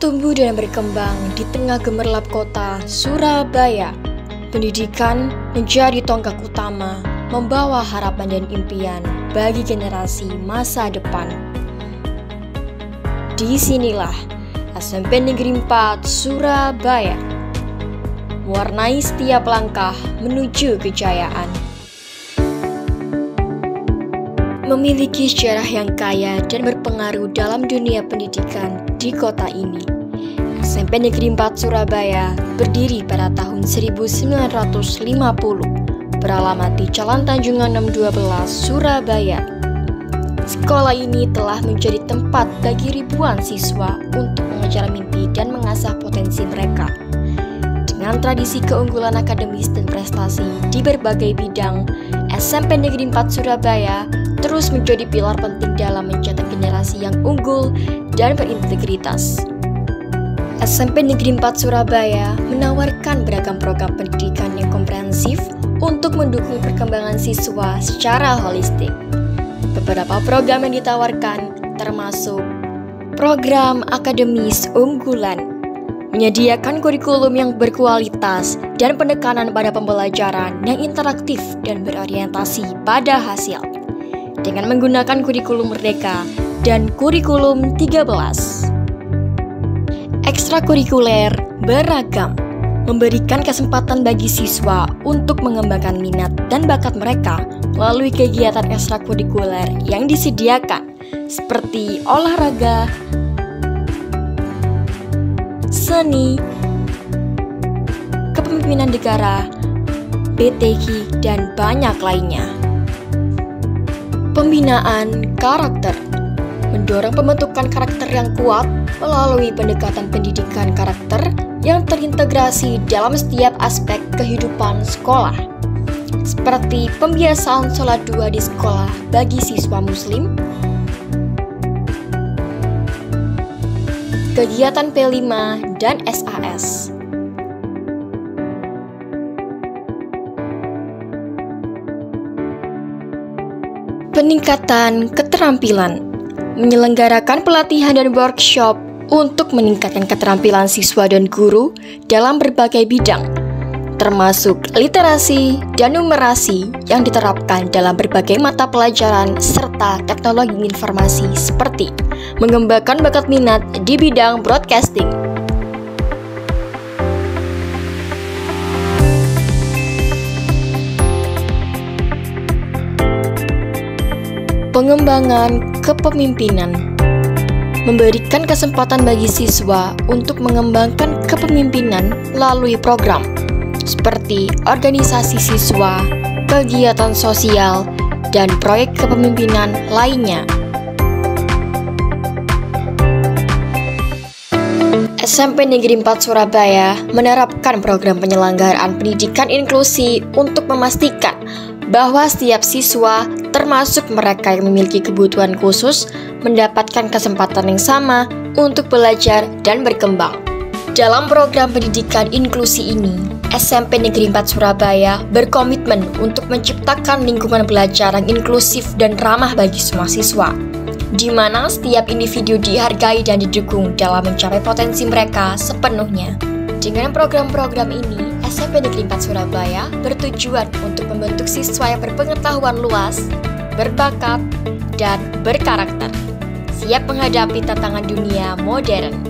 Tumbuh dan berkembang di tengah gemerlap kota Surabaya, pendidikan menjadi tonggak utama membawa harapan dan impian bagi generasi masa depan. Di sinilah SMP Negeri 4 Surabaya mewarnai setiap langkah menuju kejayaan. Memiliki sejarah yang kaya dan berpengaruh dalam dunia pendidikan di kota ini. SMP Negeri 4 Surabaya berdiri pada tahun 1950, beralamat di Jalan Tanjungan 612 Surabaya. Sekolah ini telah menjadi tempat bagi ribuan siswa untuk mengejar mimpi dan mengasah potensi mereka. Dengan tradisi keunggulan akademis dan prestasi di berbagai bidang, SMP Negeri 4 Surabaya terus menjadi pilar penting dalam generasi yang unggul dan berintegritas. SMP Negeri 4 Surabaya menawarkan beragam program pendidikan yang komprehensif untuk mendukung perkembangan siswa secara holistik. Beberapa program yang ditawarkan termasuk program akademis unggulan, menyediakan kurikulum yang berkualitas dan penekanan pada pembelajaran yang interaktif dan berorientasi pada hasil. Dengan menggunakan kurikulum merdeka dan kurikulum 13. Ekstrakurikuler beragam memberikan kesempatan bagi siswa untuk mengembangkan minat dan bakat mereka melalui kegiatan ekstrakurikuler yang disediakan seperti olahraga, seni, kepemimpinan negara, BTG, dan banyak lainnya. Pembinaan karakter mendorong pembentukan karakter yang kuat melalui pendekatan pendidikan karakter yang terintegrasi dalam setiap aspek kehidupan sekolah, seperti pembiasaan sholat dua di sekolah bagi siswa muslim, kegiatan P5 dan SAS. Peningkatan keterampilan menyelenggarakan pelatihan dan workshop untuk meningkatkan keterampilan siswa dan guru dalam berbagai bidang, termasuk literasi dan numerasi yang diterapkan dalam berbagai mata pelajaran serta teknologi informasi seperti mengembangkan bakat minat di bidang broadcasting. Pengembangan kepemimpinan memberikan kesempatan bagi siswa untuk mengembangkan kepemimpinan melalui program seperti organisasi siswa, kegiatan sosial, dan proyek kepemimpinan lainnya. SMP Negeri 4 Surabaya menerapkan program penyelenggaraan pendidikan inklusi untuk memastikan bahwa setiap siswa, termasuk mereka yang memiliki kebutuhan khusus, mendapatkan kesempatan yang sama untuk belajar dan berkembang. Dalam program pendidikan inklusi ini, SMP Negeri 4 Surabaya berkomitmen untuk menciptakan lingkungan belajar yang inklusif dan ramah bagi semua siswa, di mana setiap individu dihargai dan didukung dalam mencapai potensi mereka sepenuhnya. Dengan program-program ini, SMP Negeri 4 Surabaya bertujuan untuk membentuk siswa yang berpengetahuan luas, berbakat, dan berkarakter, siap menghadapi tantangan dunia modern.